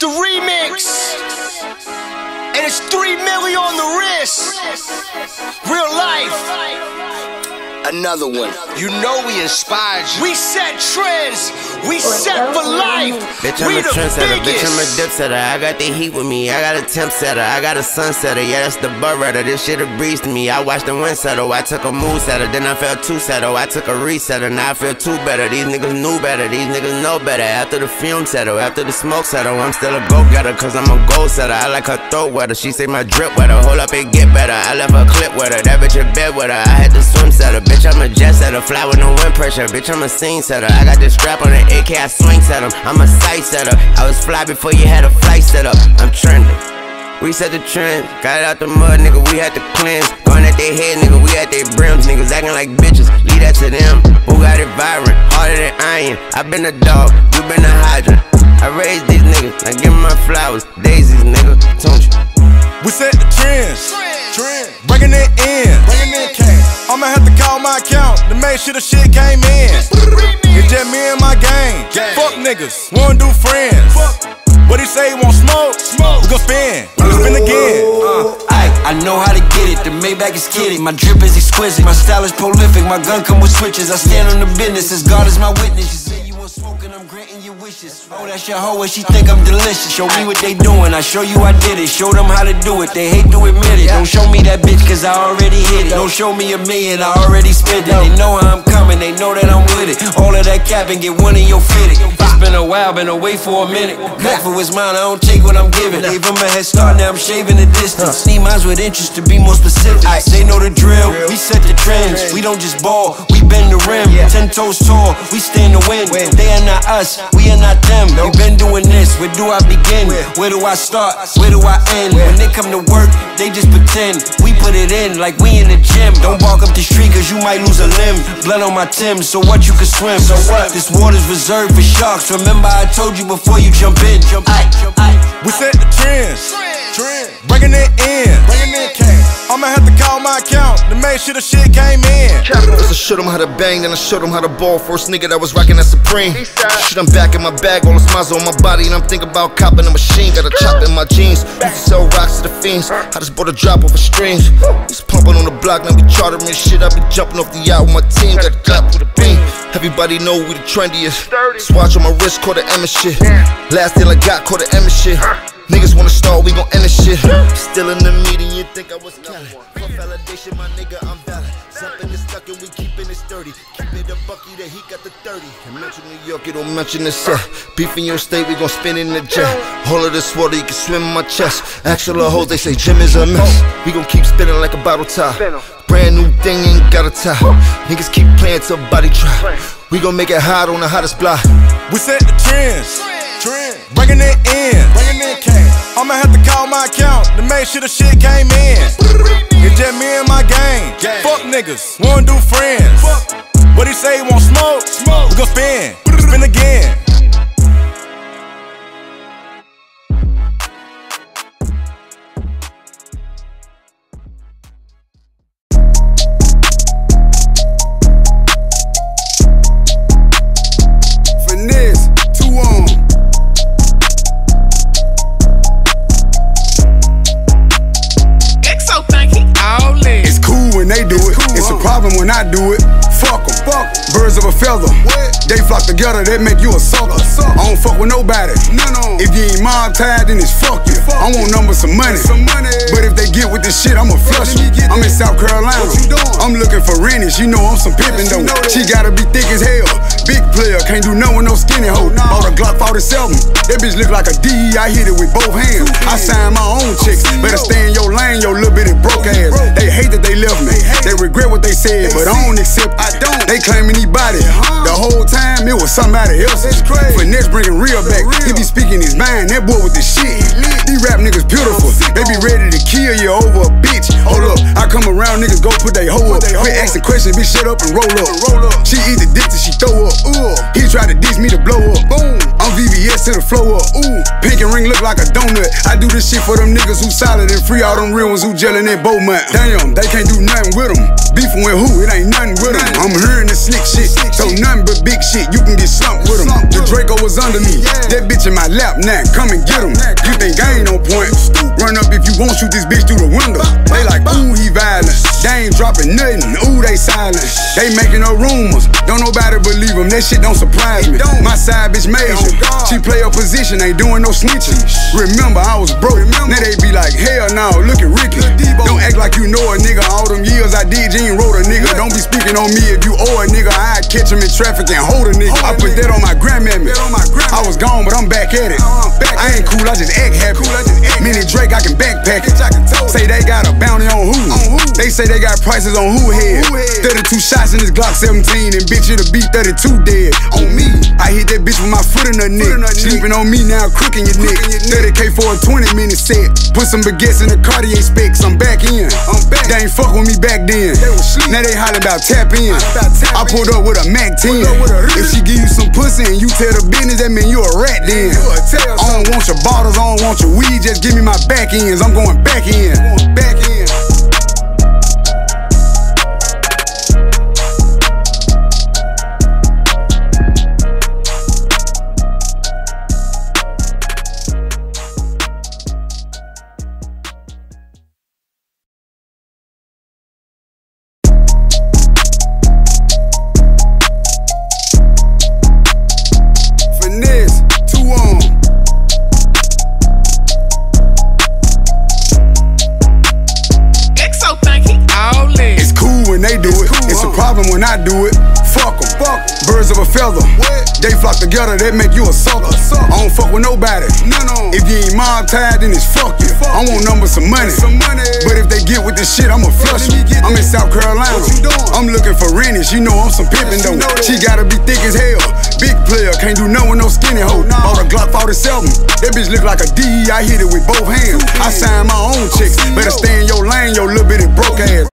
the remix. And it's three million on the wrist. Real life. Another one. You know we inspired you. We set trends. We set for life. Bitch, I'm we a the trendsetter. Bitch, I'm a biggest. dip setter. I got the heat with me. I got a temp setter. I got a sunsetter. Yeah, that's the butt redder. This shit a breeze to me. I watched the wind settle. I took a mood setter. Then I felt two settle. I took a resetter. Now I feel two better. These niggas knew better. These niggas know better. After the fume settle. After the smoke settle. I'm still a go getter. Cause I'm a goal setter. I like her throat wetter. She say my drip wetter. Hold up, and get better. I left her clip with her. That bitch in bed with her. I had to swim setter. Bitch, I'm a jet setter. Fly with no wind pressure. Bitch, I'm a scene setter. I got this strap on the AK. I swing set 'em. I'm a sight setter. I was fly before you had a flight set up. I'm trending. We set the trend, got it out the mud, nigga. We had to cleanse. Going at their head, nigga. We at their brims, niggas acting like bitches. Leave that to them. Who got it vibrant? Harder than iron. I been a dog, you been a hydrant. I raised these niggas, I give my flowers. Daisies, nigga. Don't you? We set the trends, Trend. bringing it in. I'ma have to call my account to make sure the shit came in. It's just me and my gang. Gang. Fuck niggas, wanna do friends. What he say, he want smoke? Smoke. We gon' spin, we gon' spin again. I, I know how to get it, the Maybach is kidding. My drip is exquisite, my style is prolific. My gun come with switches. I stand on the business as God is my witness. I'm granting your wishes. Oh, that's your hoe and she think I'm delicious. Show me what they doing, I show you I did it. Show them how to do it, they hate to admit it. Don't show me that bitch cause I already hit it. Don't show me a million, I already spent it. They know how I'm coming, they know that I'm with it. All of that cap and get one in your fitted. It's been a while, been away for a minute. Back for his mine, I don't take what I'm giving. Gave a head start, now I'm shaving the distance. Need mines with interest to be more specific. They know the drill, we set the trends. We don't just ball, we bend the rim. Ten toes tall, we stand to win. They are not us, we are not them. We've been doing this, where do I begin? Where do I start? Where do I end? When they come to work, they just pretend. We put it in like we in the gym. Don't walk up the street cause you might lose a limb. Blood on my Tim, so what you can swim. So what? This water's reserved for sharks. Remember I told you before you jump in. Jump in. We set the trends, Trend. bringing it in. Bringing in cash. I'ma have to call my account to make sure the shit came in. First I showed him how to bang, then I showed him how to ball. First nigga that was rocking that Supreme. Shit, I'm back in my bag, all the smiles on my body, and I'm thinking about copping a machine. Got a chop in my jeans. Used to sell rocks to the fiends. I just bought a drop off of streams. Just pumping on the block, now we chartering shit. I be jumping off the yacht with my team. Got a clap with a beam. Everybody know we the trendiest. Swatch on my wrist, caught the Emma shit. Last deal I got, caught the Emma shit. Niggas wanna start, we gon' end this shit. Still in the meeting, you think I was killing. For validation, my nigga, I'm valid. Something is stuck and we keeping it sturdy. Keep it a bucky that he got the 30. And mention New York, you don't mention the set. Beef in your state, we gon' spin in the jet. All of this water, you can swim in my chest. Actual hoes, they say Jim is a mess. We gon' keep spinning like a bottle top. Brand new thing, ain't got a top. Niggas keep playing till body drop. We gon' make it hot on the hottest block. We set the trends, Trend. bringing it in. Bringing in cash. I'ma have to call my account to make sure the shit came in. It's just me and my gang. Gang. Fuck niggas, wanna do friends. What he say, he want smoke? Smoke. We gon' spin, spin again. Problem when I do it. Fuck Fuck 'em. Fuck. Birds of a feather. They flock together, they make you a sucker. I don't fuck with nobody. If you ain't mob tied, then it's fuck you. I want numbers, some money. But if they get with this shit, I'ma flush flush 'em. I'm in South Carolina. I'm looking for Rennie. She know I'm some pimpin' though. She gotta be thick as hell. Big player, can't do no with no skinny hoe. Glock 47. That bitch look like a D. I hit it with both hands. I signed my own chicks. Better stay in your lane, your little bitty broke ass. They hate that they left me. They regret what they said, but I don't accept. I don't. They claim anybody. The whole time it was somebody else's. Finesse bringing real back. He be speaking his mind. That boy with the shit. These rap niggas beautiful. They be ready to kill you over a bitch. Hold up, I come around, niggas go put they hoe up. Quit asking questions, bitch, shut up and roll up. She eat the dick till she throw up. He tried to diss me to blow up. Boom. I'm VVS to the flow up. Ooh, pink and ring look like a donut. I do this shit for them niggas who solid and free all them real ones who gelling in Beaumont. Damn, they can't do nothing with them. Beefing with who? It ain't nothing with them. I'm hearing the slick shit, so nothing but big shit. You can get slumped with them. The Draco was under me. That bitch in my lap now. Come and get him. You think I ain't on point? Run up if you won't shoot this bitch through the window. They like, ooh, he violent. They ain't dropping nothing. Ooh, they silent. They making no rumors. Don't nobody believe them. That shit don't surprise me. My side bitch major. She play her position, ain't doing no snitching. Remember, I was broke. Now they be like, hell no, look at Ricky. Don't act like you know a nigga. All them years I did, you ain't wrote a nigga. Don't be speaking on me if you owe a nigga. I catch him in traffic and hold a nigga. I put that on my grandmammy. I was gone, but I'm back at it. I ain't cool, I just act happy. Mini Drake, I can backpack it. Say they got a bounty on who? They say they got prices on who head. 32 shots in this Glock 17, and bitch, it'll be 32 dead. On me, I hit that bitch with my foot in her neck. Sleeping on me now, crooking your neck. 30k for a 20 minute set. Put some baguettes in the Cartier specs. I'm back in. I'm back. They ain't fuck with me back then. Now they holler about tap in. I pulled up with a Mac 10. If she give you some pussy and you tell the business, that mean you a rat then. I don't want your bottles, I don't want your weed, just give me my back ends. I'm going back in. Back in. When I do it. Fuck Fuck 'em. Fuck. Birds of a feather. They flock together, that make you a sucker. I don't fuck with nobody. If you ain't mob tied, then it's fuck you. I want numbers some money. But if they get with this shit, I'ma flush flush 'em. I'm in South Carolina. I'm looking for Rennie. She know I'm some pimpin' though. She gotta be thick as hell. Big player, can't do nothing with no skinny hoe. Bought a Glock 47. That bitch look like a D. I hit it with both hands. I sign my own checks. Better stay